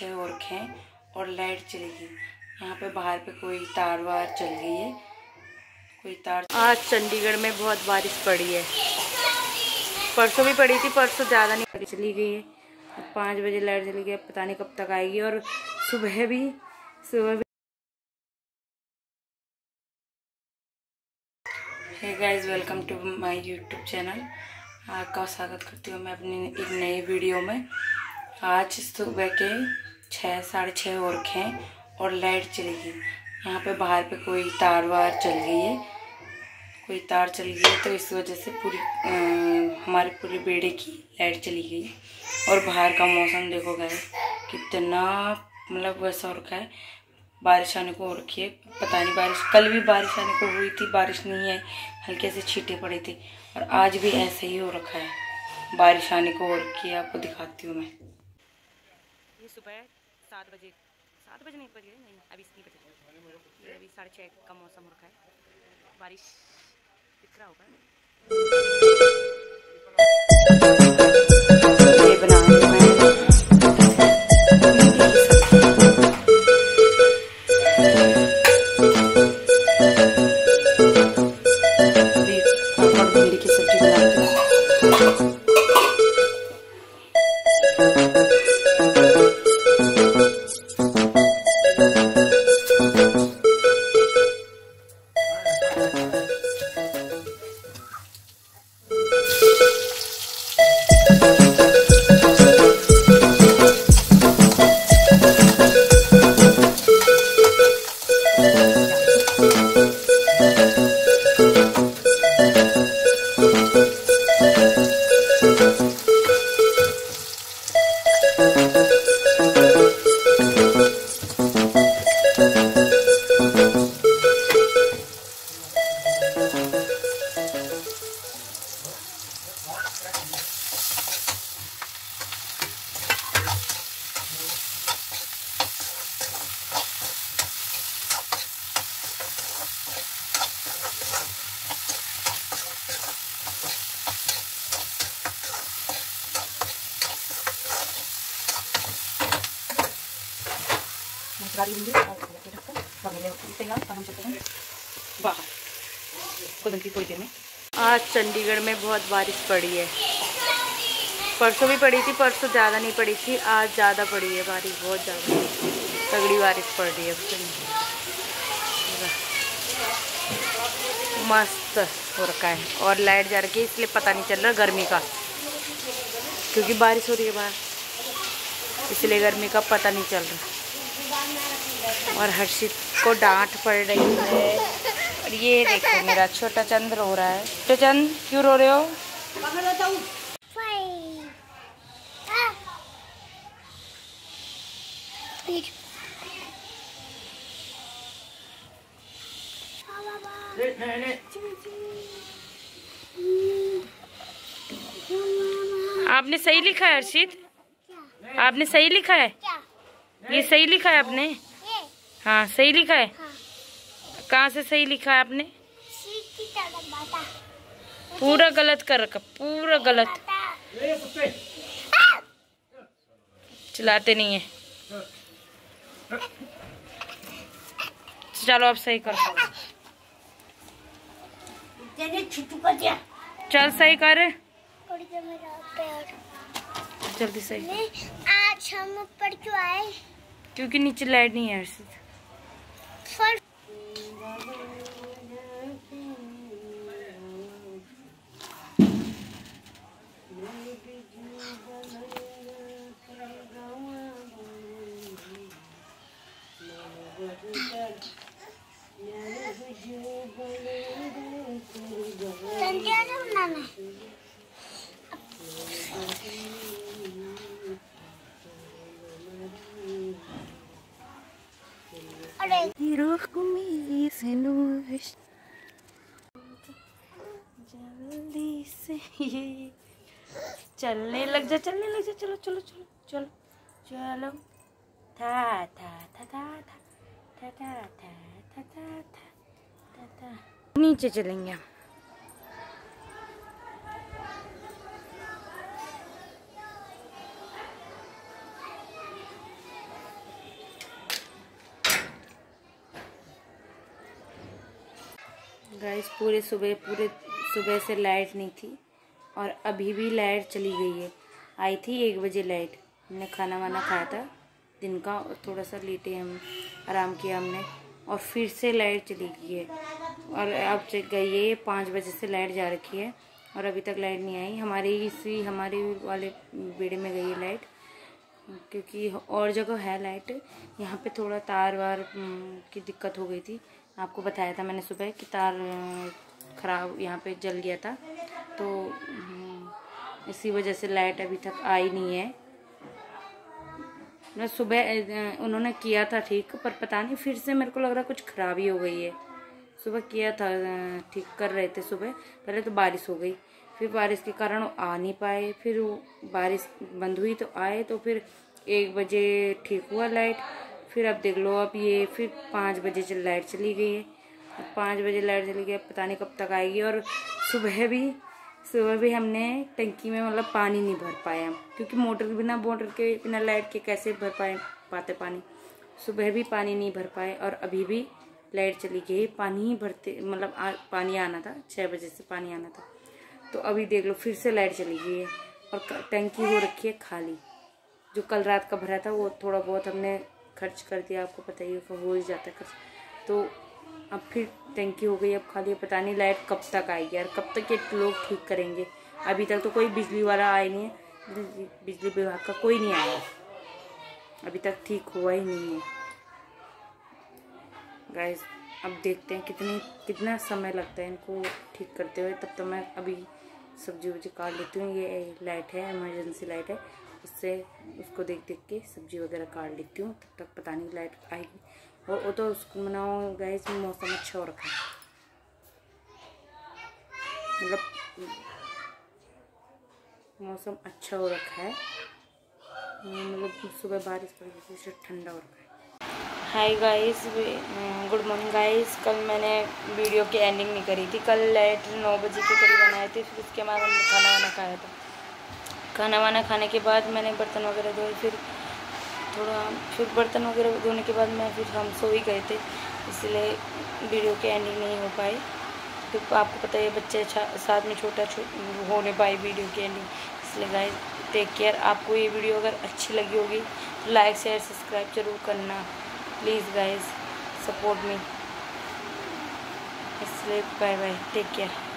छः हो रखे हैं और लाइट चली गई। यहाँ पे बाहर पे कोई तार वार चल गई है। कोई तार आज चंडीगढ़ में बहुत बारिश पड़ी है। परसों भी पड़ी थी परसों ज़्यादा नहीं पड़ी। चली गई है। पाँच बजे लाइट चली गई पता नहीं कब तक आएगी और सुबह भी सुबह भी। Hi guys welcome to my YouTube channel आपका स्वागत करती हूँ मैं अपनी एक नई वीडियो में। आज सुबह के छः, साढ़े छः हो रखे और लाइट चली गई। यहाँ पे बाहर पे कोई तार वार चल गई है। कोई तार चल गई है तो इस वजह से पूरी हमारे पूरे बेड़े की लाइट चली गई और बाहर का मौसम देखो गए कितना मतलब वैसा हो रखा है। बारिश आने को हो रखी है। पता नहीं बारिश, कल भी बारिश आने को हुई थी, बारिश नहीं है, हल्के से छीटे पड़े थे। और आज भी ऐसे ही हो रखा है। बारिश आने को हो रखी है, आपको दिखाती हूँ मैं। ये सुबह सात बजे सात बजे नहीं बजे नहीं, अभी इतनी बजे। ये अभी साढ़े छः का मौसम हो रखा है। बारिश दिख रहा होगा। बाहर कुदन की थोड़ी देर में आज चंडीगढ़ में बहुत बारिश पड़ी है। परसों भी पड़ी थी परसों ज़्यादा नहीं पड़ी थी आज ज़्यादा पड़ी है बारिश बहुत ज़्यादा। तगड़ी बारिश पड़ रही है मस्त हो रखा है और लाइट जा रखी है इसलिए पता नहीं चल रहा गर्मी का क्योंकि बारिश हो रही है बाहर। इसलिए गर्मी का पता नहीं चल रहा। और हर्षित को डांट पड़ रही है। और ये देखो, मेरा छोटा चंद रो रहा है। छोटा चंद, क्यों रो रहे हो? आपने सही लिखा है, हर्षित? आपने सही लिखा है? ये सही लिखा है आपने? हाँ सही लिखा है? कहाँ से सही लिखा है आपने? पूरा गलत कर रखा पूरा गलत। चलाते नहीं है। चलो आप सही करो। चल सही कर। जल्दी सही आज हम ऊपर क्यों आए? क्योंकि नीचे लाइट नहीं है हर्षित फ़र्स्ट संध्या से जल्दी से ये चलने लग जा चलने लग जा चलो चलो चलो चलो चलो था था था था था था था था था था था नीचे चलेंगे हम। गाइस, पूरे सुबह पूरे सुबह से लाइट नहीं थी और अभी भी लाइट चली गई है। आई थी एक बजे लाइट। हमने खाना वाना खाया था। दिन का और थोड़ा सा लेटे हम, आराम किया हमने और फिर से लाइट चली गई है। और अब गई है पाँच बजे से लाइट जा रखी है और अभी तक लाइट नहीं आई। हमारी इसी हमारे वाले बेड़े में गई है लाइट क्योंकि और जगह है लाइट। यहाँ पे थोड़ा तार वार की दिक्कत हो गई थी। आपको बताया था मैंने सुबह कि तार ख़राब यहाँ पे जल गया था। तो इसी वजह से लाइट अभी तक आई नहीं है। मैं सुबह उन्होंने किया था ठीक, पर पता नहीं, फिर से मेरे को लग रहा कुछ खराबी हो गई है। सुबह किया था ठीक कर रहे थे सुबह। पहले तो बारिश हो गई, फिर बारिश के कारण आ नहीं पाए। फिर बारिश बंद हुई तो आए तो फिर एक बजे ठीक हुआ लाइट। फिर अब देख लो, अब ये फिर पाँच बजे चल लाइट चली गई है। पाँच बजे लाइट चली गई पता नहीं कब तक आएगी। और सुबह भी सुबह भी हमने टंकी में मतलब पानी नहीं भर हम क्योंकि मोटर के बिना, मोटर के बिना लाइट के कैसे भर पाए, पाते पानी? सुबह भी पानी नहीं भर पाए और अभी भी लाइट चली गई। पानी ही भरते मतलब पानी आना था छः बजे से पानी आना था। तो अभी देख लो, फिर से लाइट चली गई है और टंकी हो रखी है खाली। जो कल रात का भरा था, वो थोड़ा बहुत हमने खर्च कर दिया, आपको पता ही होगा हो ही जाता खर्च। तो अब फिर टंकी हो गई, अब खाली पता नहीं लाइट कब तक आएगी यार, कब तक ये लोग ठीक करेंगे। अभी तक तो कोई बिजली वाला आया नहीं है, बिजली विभाग का कोई नहीं आया। अभी तक ठीक हुआ ही नहीं है। गाइस अब देखते हैं कितनी, कितना समय लगता है इनको ठीक करते हुए। तब तो मैं अभी सब्ज़ी वब्जी काट लेती हूँ, ये लाइट है इमरजेंसी लाइट है। उससे उसको देख देख के सब्ज़ी वगैरह काट लेती हूँ, तब तक पता नहीं लाइट आएगी। और वो तो उसको मनाओ गैस में मौसम अच्छा हो रखा है। मतलब मौसम अच्छा हो रखा है। मतलब सुबह बारिश पड़ थी ठंडा हो रखा है। Hi guys good morning guys कल मैंने वीडियो की एंडिंग नहीं करी थी। कल लाइट नौ बजे के करीब बनाए थे, फिर उसके बाद हमने खाना वाना खाया था। खाना वाना खाने के बाद मैंने बर्तन वगैरह धोए फिर थोड़ा फिर बर्तन वगैरह धोने के बाद मैं फिर हम सो ही गए थे इसलिए वीडियो की एंडिंग नहीं हो पाई। क्योंकि आपको पता है बच्चे साथ में छोटा छो, हो नहीं पाई वीडियो की एंडिंग इसलिए गाइस टेक केयर आपको ये वीडियो अगर अच्छी लगी होगी तो लाइक शेयर सब्सक्राइब ज़रूर करना। प्लीज़ गाइज़ सपोर्ट मी इसलिए बाय बाय टेक केयर